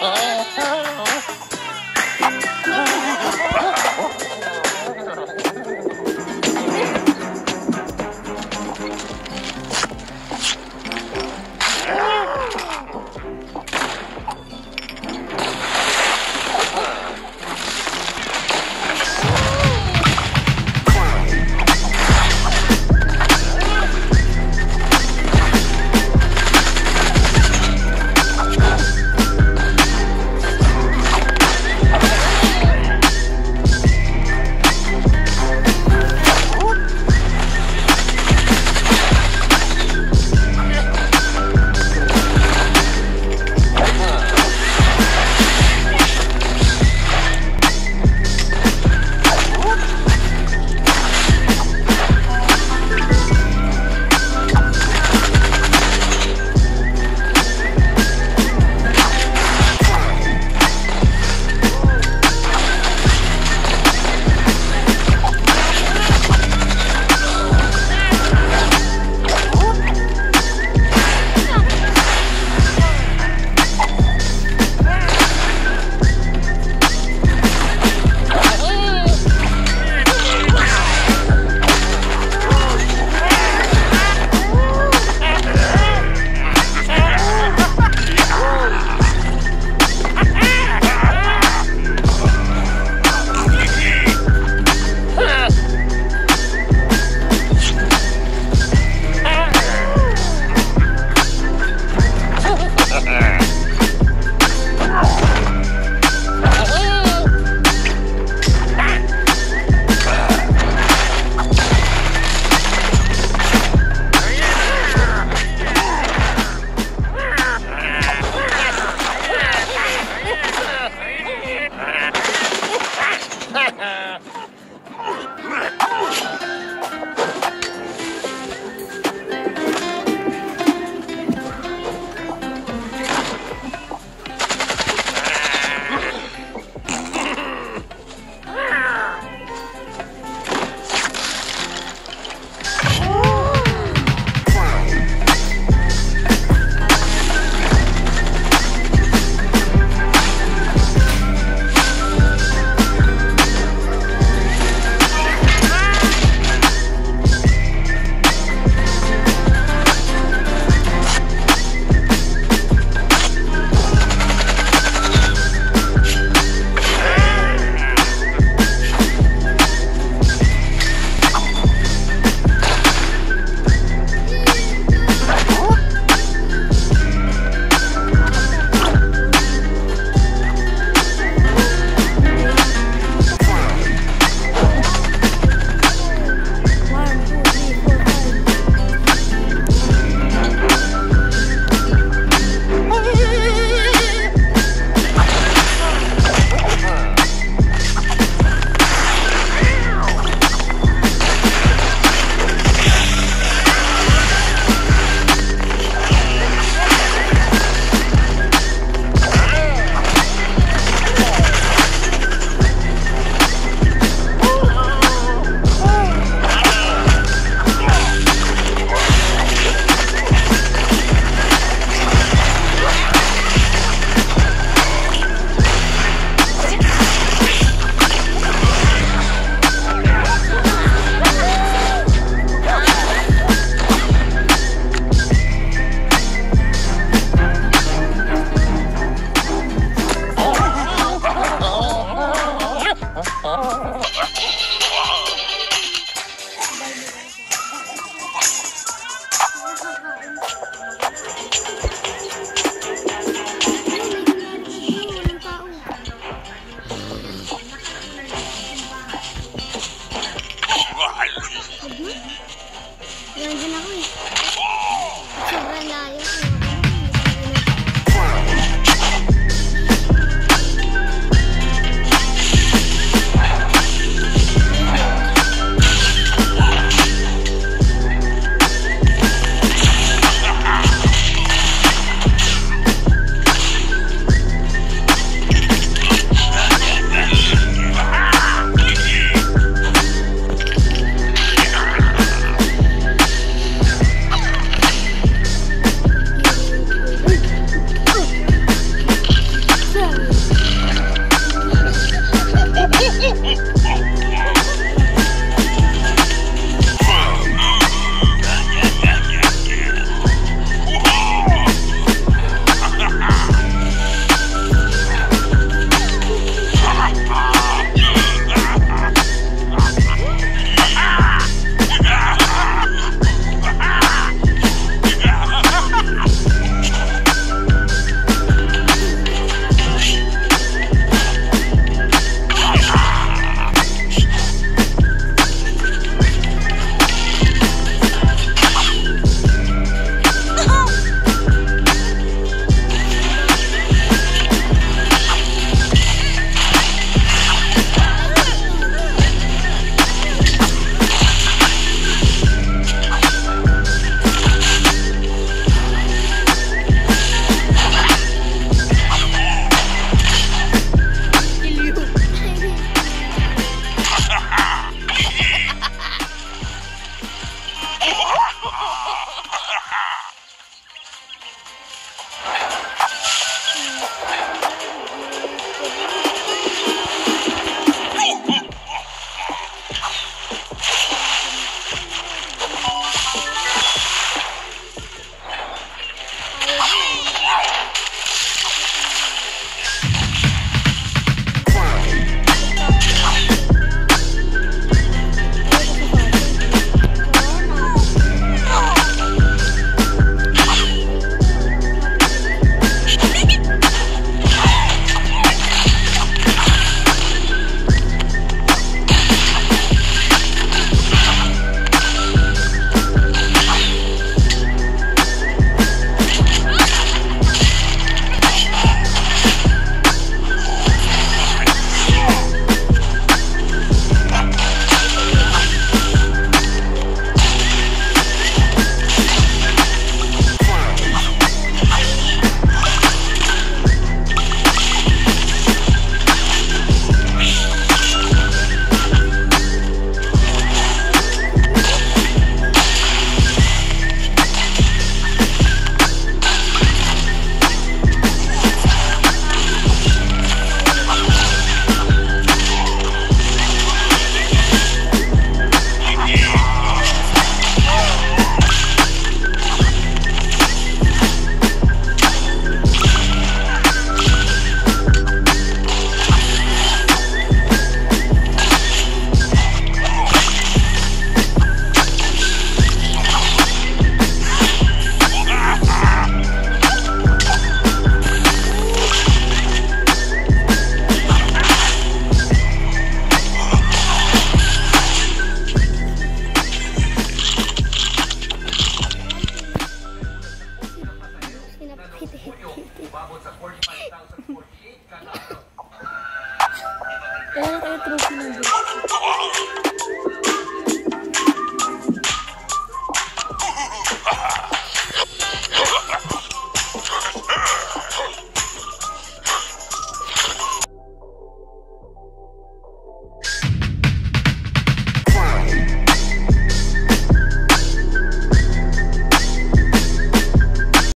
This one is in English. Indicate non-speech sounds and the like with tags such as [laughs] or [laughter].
Yeah. [laughs] din ako eh.